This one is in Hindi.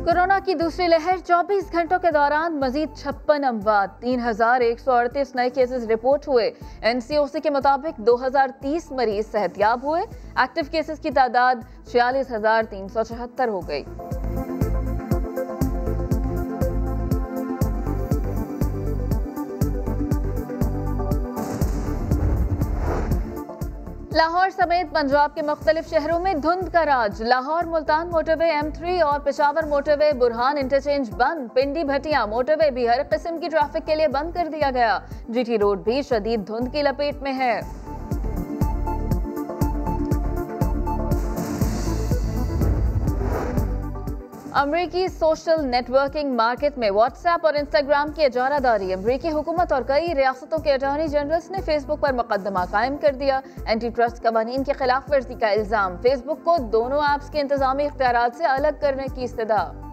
कोरोना की दूसरी लहर 24 घंटों के दौरान मजीद छप्पन अमवात, तीन हज़ार एक सौ अड़तीस नए केसेस रिपोर्ट हुए। एनसीओसी के मुताबिक 2030 मरीज़ सेहतियाब हुए। एक्टिव केसेस की तादाद छियालीस हज़ार तीन सौ चौहत्तर हो गई। लाहौर समेत पंजाब के मुख्तलिफ़ शहरों में धुंध का राज। Lahore Multan motorway M three और पिशावर मोटरवे बुरहान इंटरचेंज बंद। पिंडी भटिया मोटरवे भी हर किस्म की ट्रैफ़िक के लिए बंद कर दिया गया। जी टी रोड भी शदीद धुंध की लपेट में है। अमरीकी सोशल नेटवर्किंग मार्केट में व्हाट्सएप और इंस्टाग्राम की इजारादारी। अमरीकी हुकूमत और कई रियासतों के अटॉर्नी जनरल्स ने फेसबुक पर मुकदमा कायम कर दिया। एंटी ट्रस्ट कवानीन की खिलाफ वर्जी का इल्ज़ाम। फेसबुक को दोनों ऐप्स के इंतजामी इख्तियार से अलग करने की इस्तः